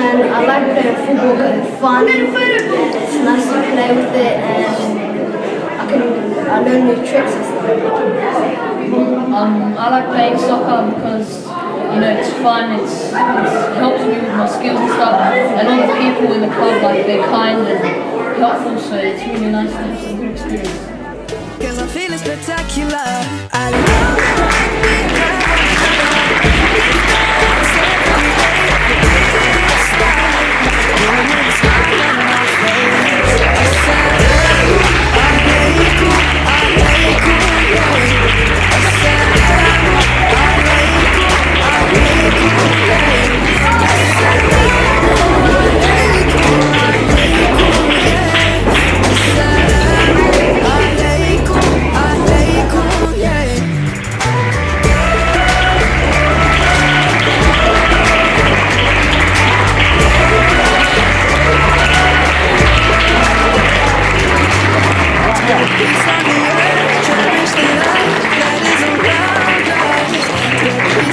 and I like playing football but it's fun. It's nice to play with it and I can I learn new tricks and stuff. Um, I like playing soccer because you know it's fun. It's, it's it helps me with my skills and stuff. And all the people in the club like they're kind and helpful, so it's really nice to have good experience. Cause I'm feeling spectacular. I love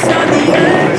on the edge.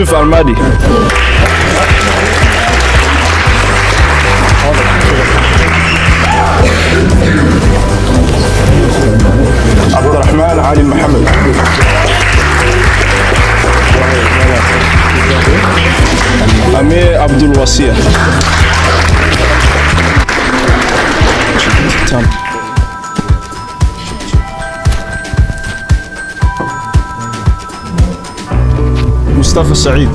Yusuf Almadi. عبد الرحمن علي محمد أمير عبد الوسيع مصطفى سعيد.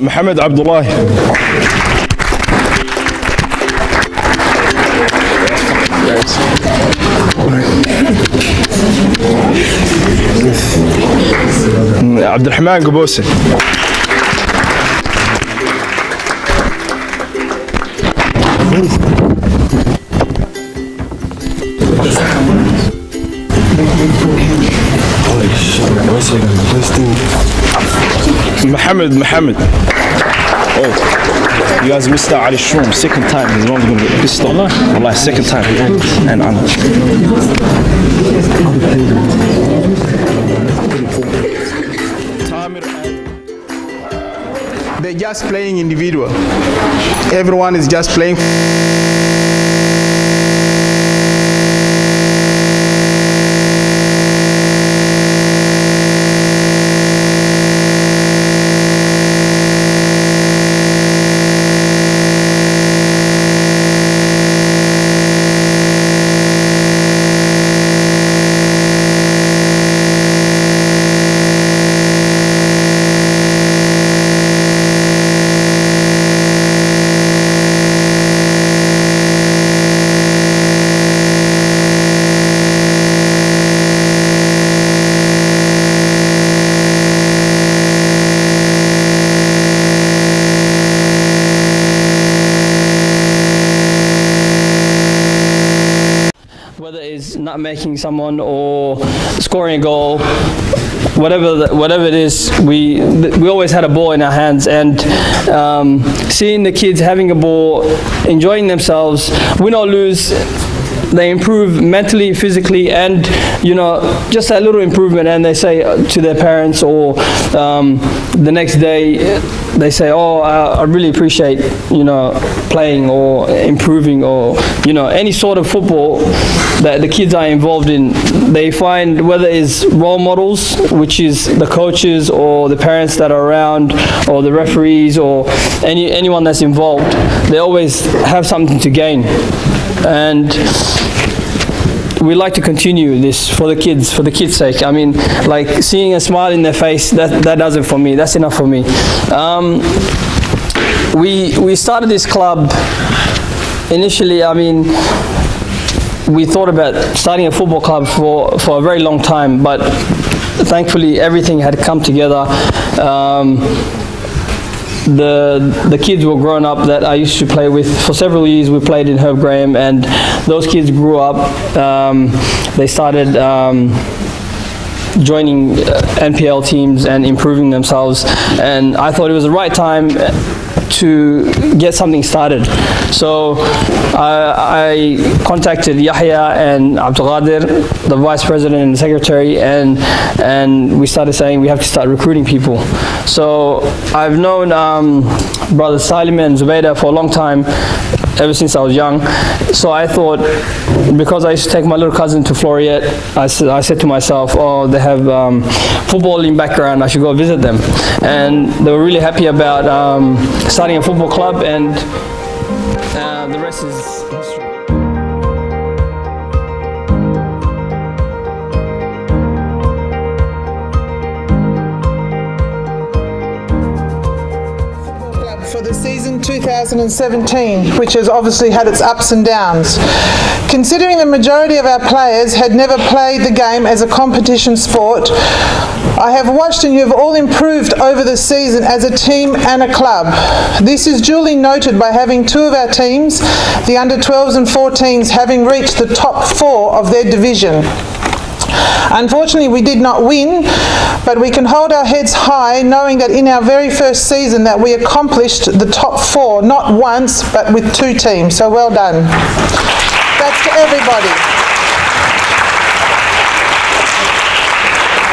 محمد عبد الله عبد الرحمن قبوسة. Mohammed, Mohammed. Oh, you guys missed out Ali Shroom. Second time, He's not gonna get pissed off. Allah, second time. And Anna. They're just playing individual. Everyone is just playing. It's not making someone or scoring a goal, whatever the, whatever it is, we we always had a ball in our hands, and um, seeing the kids having a ball, enjoying themselves, win or lose. They improve mentally, physically, and you know, just that little improvement. And they say to their parents, or um, the next day, they say, "Oh, I, I really appreciate you know playing or improving or you know any sort of football that the kids are involved in." They find whether it's role models, which is the coaches or the parents that are around, or the referees or any anyone that's involved. They always have something to gain, and we like to continue this for the kids, for the kids' sake. I mean, like seeing a smile in their face, that, that does it for me. That's enough for me. Um, we, we started this club initially, I mean, we thought about starting a football club for, for a very long time, but thankfully everything had come together. Um, the the kids were grown up that I used to play with for several years. We played in Herb Graham, and those kids grew up. Um, they started. Um, joining NPL teams and improving themselves and I thought it was the right time to get something started. So I, I contacted Yahya and Abdul Qadir, the vice president and secretary, and and we started saying we have to start recruiting people. So I've known um, brother Salim and Zubaydah for a long time, ever since I was young. So I thought, because I used to take my little cousin to Floreat, I said to myself, oh, they have um, footballing background, I should go visit them. And they were really happy about um, starting a football club, and uh, the rest is in 2017, which has obviously had its ups and downs. Considering the majority of our players had never played the game as a competition sport, I have watched and you have all improved over the season as a team and a club. This is duly noted by having two of our teams, the under 12s and 14s, having reached the top four of their division. Unfortunately, we did not win, but we can hold our heads high knowing that in our very first season that we accomplished the top four, not once, but with two teams. So well done. That's to everybody.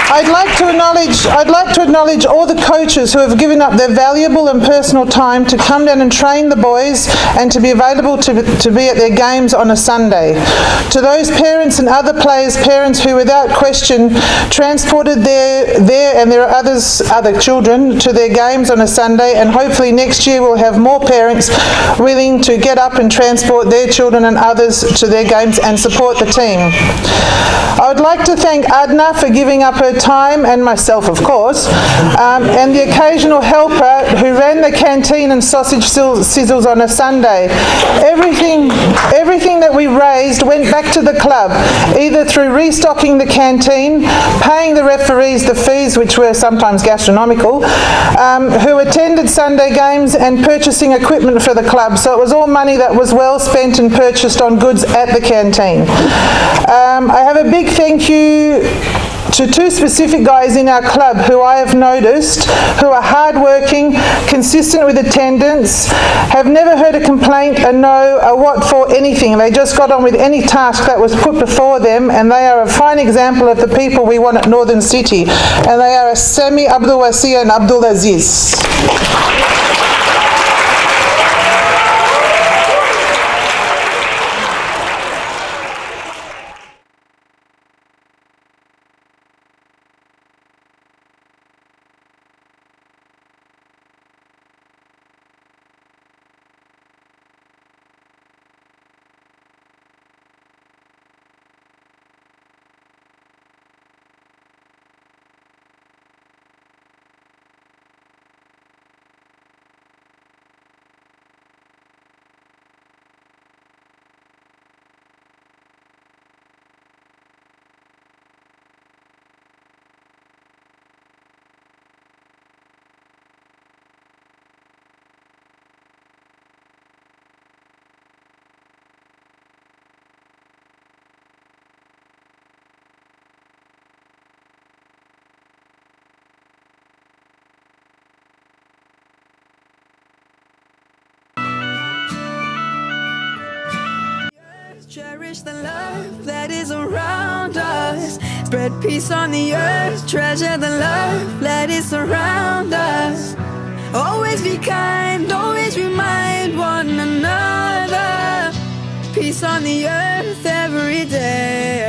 I'd like to acknowledge I'd like to acknowledge all the coaches who have given up their valuable and personal time to come down and train the boys and to be available to, to be at their games on a Sunday. To those parents and other players' parents who without question transported their their and there are others other children to their games on a Sunday and hopefully next year we'll have more parents willing to get up and transport their children and others to their games and support the team. I would like to thank Adna for giving up her time, and myself, of course, um, and the occasional helper who ran the canteen and sausage sizzles on a Sunday. Everything, everything that we raised went back to the club, either through restocking the canteen, paying the referees the fees, which were sometimes gastronomical, um, who attended Sunday games, and purchasing equipment for the club. So it was all money that was well spent and purchased on goods at the canteen. Um, I have a big thank you to two specific guys in our club who I have noticed who are hardworking, consistent with attendance, have never heard a complaint and know a what for anything. They just got on with any task that was put before them and they are a fine example of the people we want at Northern City. And they are Sami Abdul Wasi and Abdul Aziz. Cherish the love that is around us. Spread peace on the earth. Treasure the love that is around us. Always be kind, always remind one another. Peace on the earth every day.